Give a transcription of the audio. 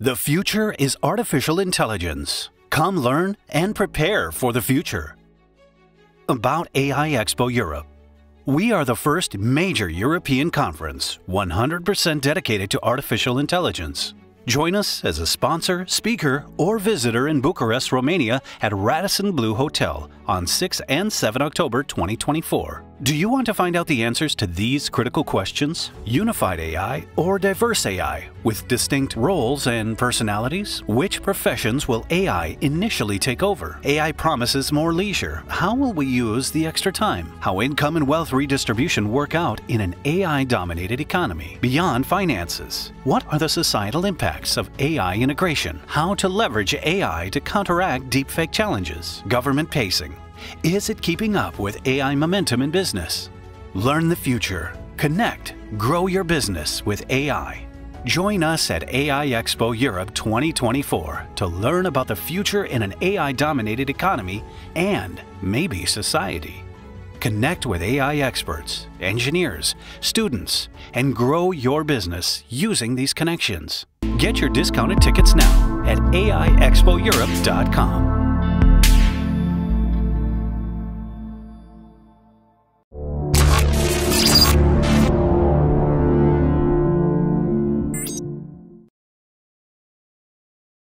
The future is artificial intelligence. Come learn and prepare for the future. About AI Expo Europe. We are the first major European conference 100% dedicated to artificial intelligence. Join us as a sponsor, speaker, or visitor in Bucharest, Romania at Radisson Blu Hotel on 6 and 7 October 2024. Do you want to find out the answers to these critical questions? Unified AI or diverse AI? With distinct roles and personalities? Which professions will AI initially take over? AI promises more leisure. How will we use the extra time? How income and wealth redistribution work out in an AI dominated economy? Beyond finances, what are the societal impacts of AI integration? How to leverage AI to counteract deepfake challenges? Government pacing is it keeping up with AI momentum in business? Learn the future. Connect. Grow your business with AI. Join us at AI Expo Europe 2024 to learn about the future in an AI dominated economy and maybe society. Connect with AI experts, engineers, students, and grow your business using these connections. Get your discounted tickets now at AIExpoEurope.com.